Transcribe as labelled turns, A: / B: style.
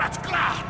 A: that's glad!